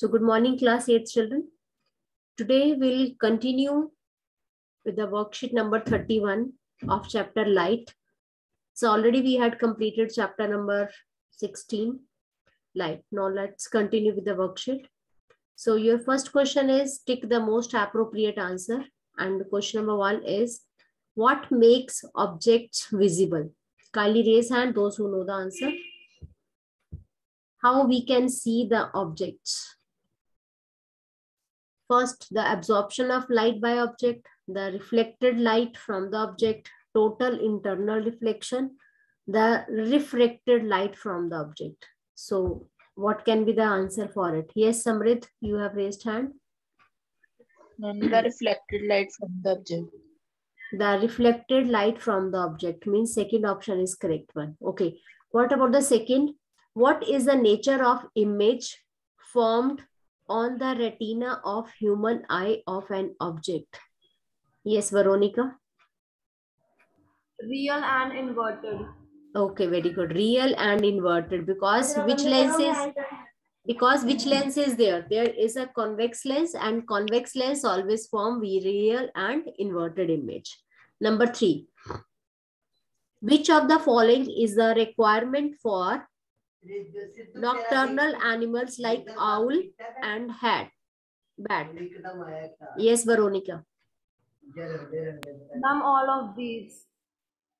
So good morning, class 8 children. Today we'll continue with the worksheet number 31 of chapter light. So already we had completed chapter number 16, light. Now let's continue with the worksheet. So your first question is tick the most appropriate answer. And question number one is what makes objects visible? Kindly raise hand those who know the answer. How we can see the objects? First, the absorption of light by object, the reflected light from the object, total internal reflection, the refracted light from the object. So what can be the answer for it? Yes, Samrit, you have raised hand. the reflected light from the object. The reflected light from the object means second option is correct one. Okay. What about the second? What is the nature of image formed on the retina of human eye of an object? Yes, Veronica. Real and inverted. Okay, very good. Real and inverted because which lens is because which lens is there? There is a convex lens and convex lens always form real and inverted image. Number three. Which of the following is the requirement for nocturnal animals like owl and hat? Bat. Yes, Veronica. All of these.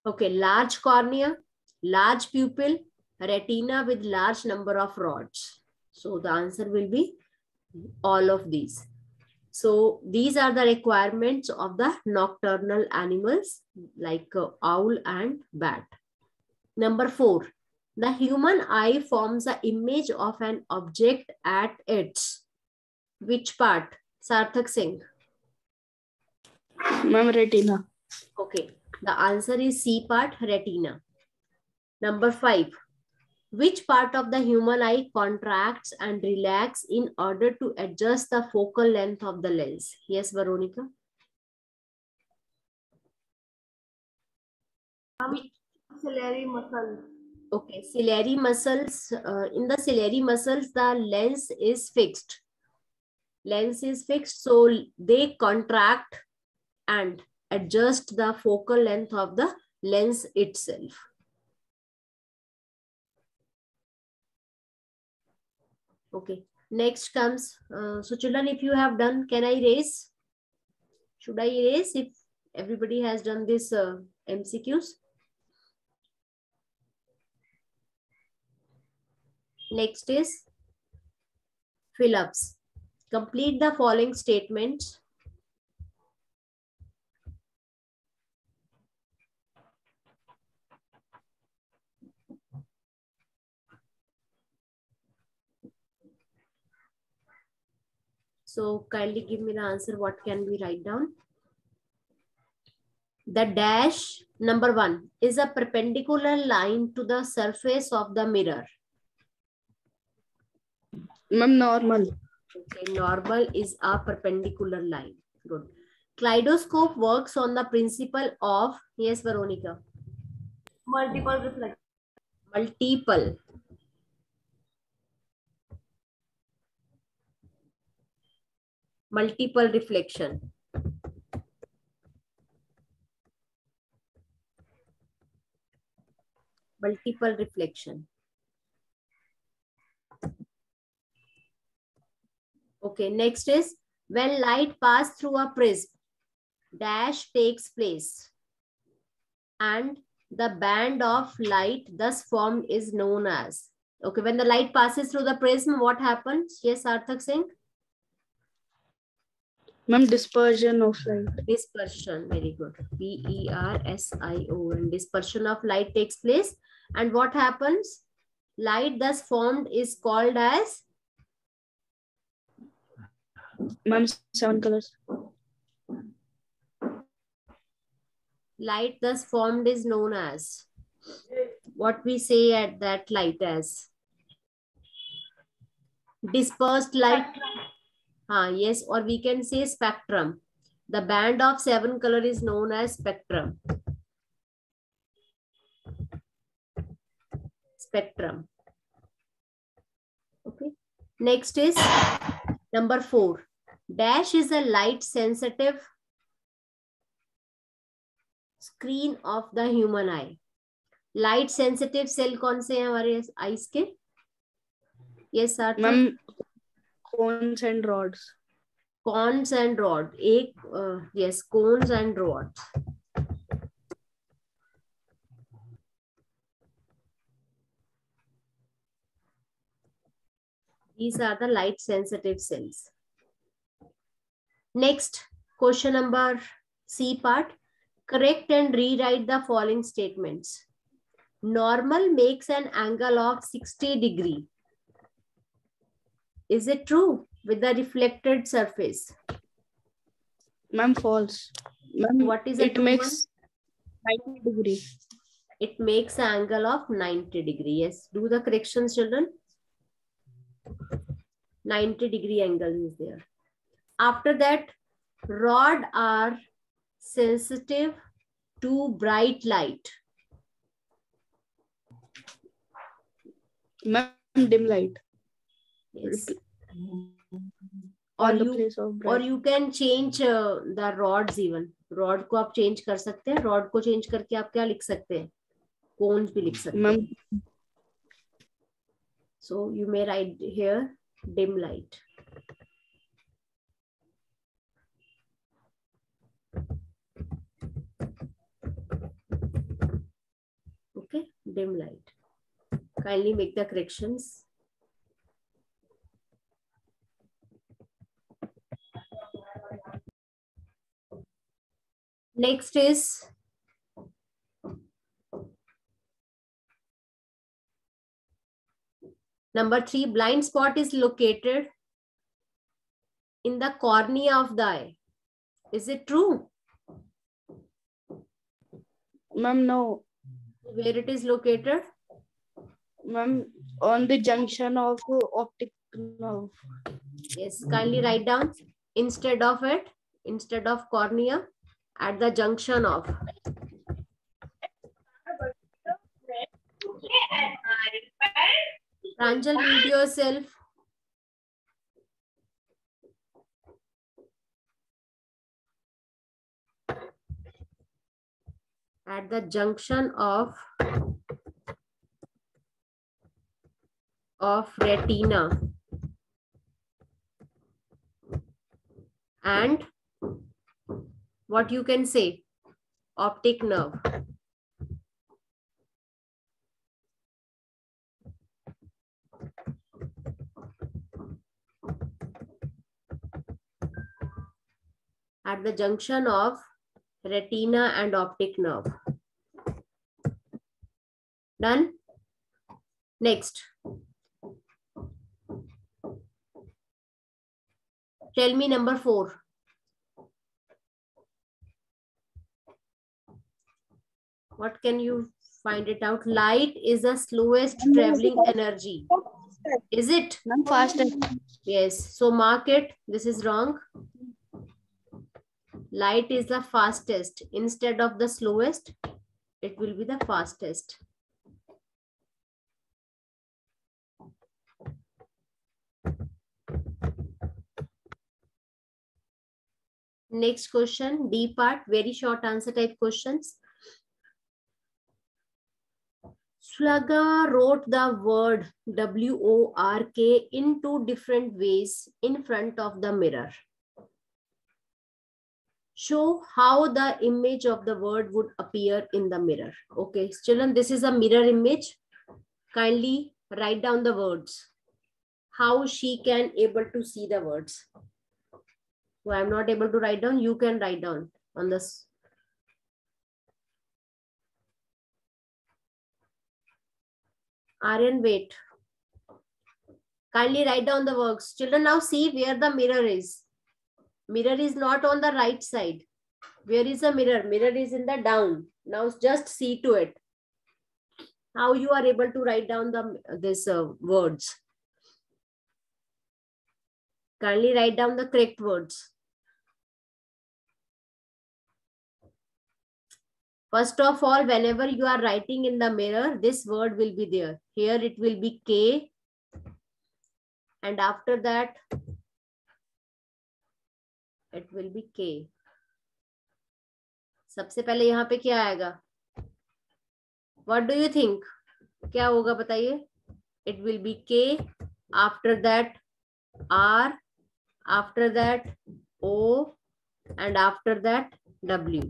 Okay, large cornea, large pupil, retina with large number of rods. So the answer will be all of these. So these are the requirements of the nocturnal animals like uh, owl and bat. Number four, the human eye forms the image of an object at its which part? Sarthak Singh. Ma'am, retina. Okay, the answer is C part, retina. Number five, which part of the human eye contracts and relax in order to adjust the focal length of the lens? Yes, Veronica. Ciliary muscles. Okay, ciliary muscles. Uh, in the ciliary muscles, the lens is fixed. Lens is fixed, so they contract and adjust the focal length of the lens itself. Okay, next comes, uh, so children, if you have done, can I erase? Should I erase if everybody has done this uh, MCQs? Next is fill-ups. Complete the following statement. So kindly give me the answer. What can we write down? The dash number one is a perpendicular line to the surface of the mirror. Ma'am normal normal is a perpendicular line good kaleidoscope works on the principle of yes Veronica multiple reflection multiple multiple reflection multiple reflection Okay, next is when light pass through a prism, dash takes place and the band of light thus formed is known as. Okay, when the light passes through the prism, what happens? Yes, Sarthak Singh? Ma'am, dispersion of light. Dispersion, very good. P-E-R-S-I-O-N, dispersion of light takes place. And what happens? Light thus formed is called as Ma'am, seven colors. light thus formed is known as what we say at that light as. Dispersed light. Ah yes or we can say spectrum. The band of seven color is known as spectrum. Spectrum. Okay. Next is number four. Dash is a light sensitive screen of the human eye light sensitive cell कौन से हैं हमारे eyes के? ये sir ma'am and rods cones and rod एक yes cones and rod these are the light sensitive cells. Next, question number C part. Correct and rewrite the following statements. Normal makes an angle of 60 degree. Is it true with the reflected surface? Ma'am, false. Ma'am, what is it? It makes one? 90 degree. It makes an angle of 90 degree. Yes. Do the corrections, children. 90 degree angle is there. After that, rod are sensitive to bright light. Ma'am dim light Yes. Or you or you can change uh, the rods even. Rod को आप change कर सकते हैं rod को change करके आप क्या लिख सकते हैं कोन्स भी लिख सकते हैं so you may write here dim light dim light. Kindly make the corrections. Next is number 3 blind spot is located in the cornea of the eye. Is it true? Ma'am no where it is located ma'am on the junction of optic nerve Yes, kindly write down instead of it, instead of cornea, at the junction of. Pranjal, mute yourself. At the junction of of retina. and what you can say optic nerve at the junction of retina and optic nerve done next Tell me number four. What can you find it out? Light is the slowest traveling energy. Is it? Ma'am fastest Yes. So mark it. This is wrong. Light is the fastest. Instead of the slowest, it will be the fastest. Next question, D part, very short answer type questions. Slugger wrote the word W-O-R-K in two different ways in front of the mirror. Show how the image of the word would appear in the mirror. Okay, children, this is a mirror image. Kindly write down the words. How she can able to see the words. So I'm not able to write down. You can write down on this. Aryan, wait. Kindly write down the works. Children, now see where the mirror is. Mirror is not on the right side. Where is the mirror? Mirror is in the down. Now just see to it. How you are able to write down the this uh, words. Kindly write down the correct words. First of all, whenever you are writing in the mirror, this word will be there. Here it will be K. and after that it will be K सबसे पहले यहाँ पे क्या आएगा? What do you think क्या होगा बताइए? It will be K after that R after that O and after that W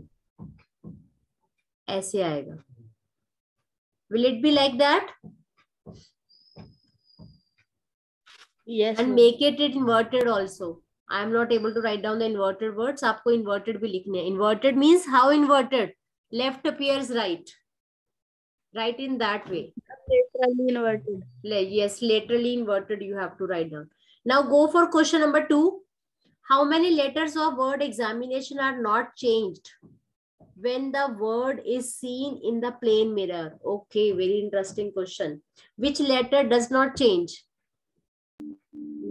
ऐसे आएगा। Will it be like that and make it it inverted also i am not able to write down the inverted words आपको inverted भी लिखने हैं inverted means how inverted left appears right write in that way Laterally inverted. Le- yes laterally inverted you have to write down now go for question number 2 how many letters of word examination are not changed when the word is seen in the plane mirror okay very interesting question which letter does not change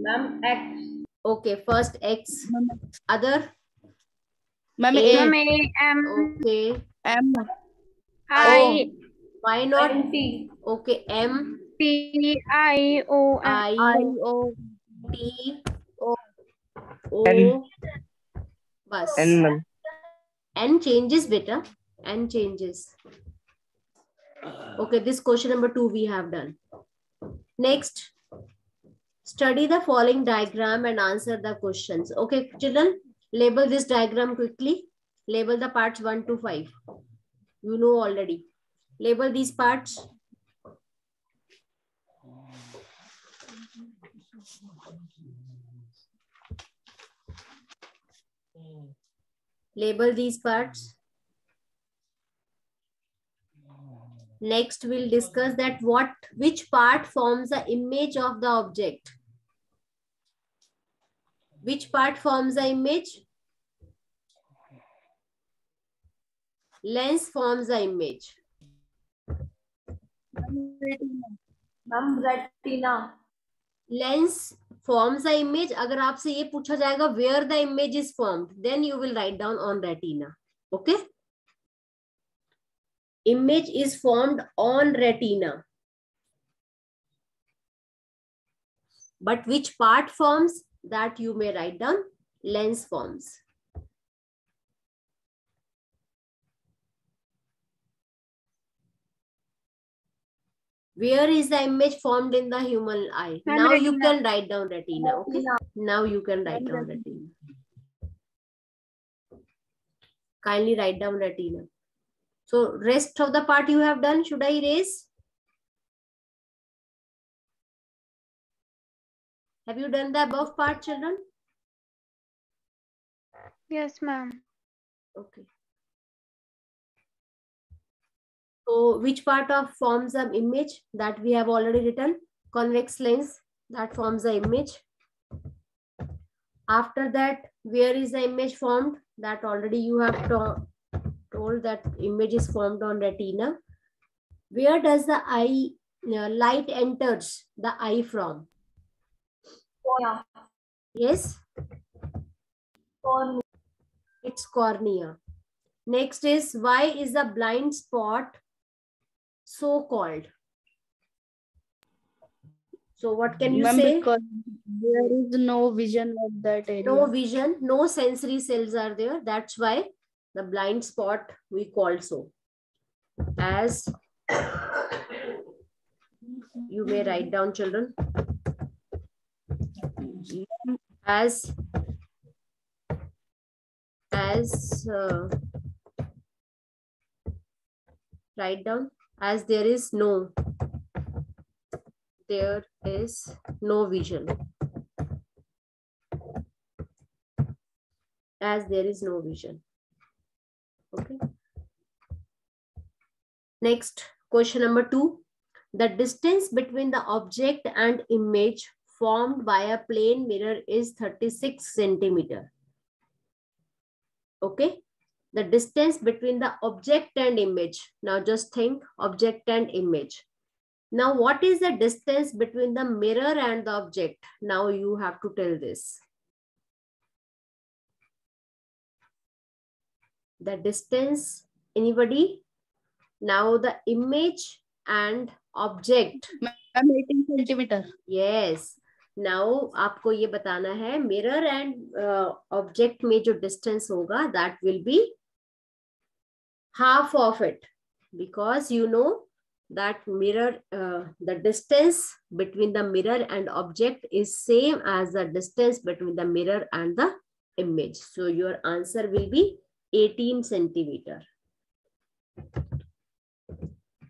Ma'am, X. okay first x Ma'am, other ma'am, A. A, M. okay M, I. why not N. T. okay m P. I. O. i I, O, t O. o N. bus N ma'am. n changes beta n changes okay this question number 2 we have done next study the following diagram and answer the questions. Okay children label this diagram quickly. Label the parts 1 to 5 you know already. Label these parts. Label these parts next we'll discuss that what which part forms the image of the object which part forms the image lens forms the image Ma'am, retina. lens forms the image अगर आपसे ये पूछा जाएगा where the image is formed then you will write down on retina okay Image is formed on retina. But which part forms that you may write down? Lens forms. Where is the image formed in the human eye? Now you can write down retina okay? Retina. now you can write down retina. retina. Kindly write down retina so rest of the part you have done should i erase? Have you done the above part children? Yes, ma'am. okay. So which part of forms the image that we have already written? Convex lens that forms the image. After that where is the image formed that already you have told that image is formed on retina. Where does the eye uh, light enters the eye from? Yeah. yes. Cornea. it's cornea. Next is why is the blind spot so called? So what can you Ma'am, say? because there is no vision of that area. no vision no sensory cells are there. That's why the blind spot we call so. As you may write down children. As as uh, write down. As there is no there is no vision. As there is no vision. Okay. Next, question number two. The distance between the object and image formed by a plane mirror is 36 centimeter. Okay. The distance between the object and image. Now just think object and image. Now what is the distance between the mirror and the object? Now you have to tell this. the distance anybody now the image and object Ma'am, 18 centimeter. yes now आपको ये बताना है mirror and object में जो distance होगा that will B half of it because you know that mirror uh, the distance between the mirror and object is same as the distance between the mirror and the image so your answer will be 18 centimeter.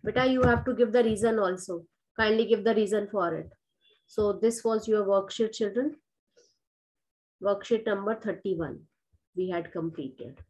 Beta you have to give the reason also. Kindly give the reason for it. So this was your worksheet children. Worksheet number 31 we had completed